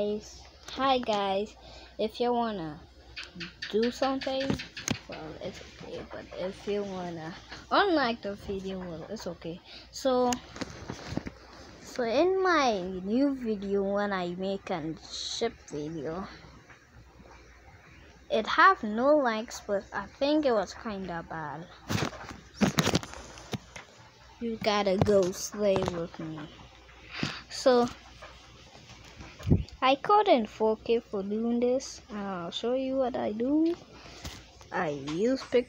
guys. Hi guys. If you wanna do something well it's okay but if you wanna unlike the video well it's okay. So so in my new video when i make a ship video it have no likes but i think it was kinda bad. You gotta go slay with me. So I code in 4K for doing this and I'll show you what I do. I use picture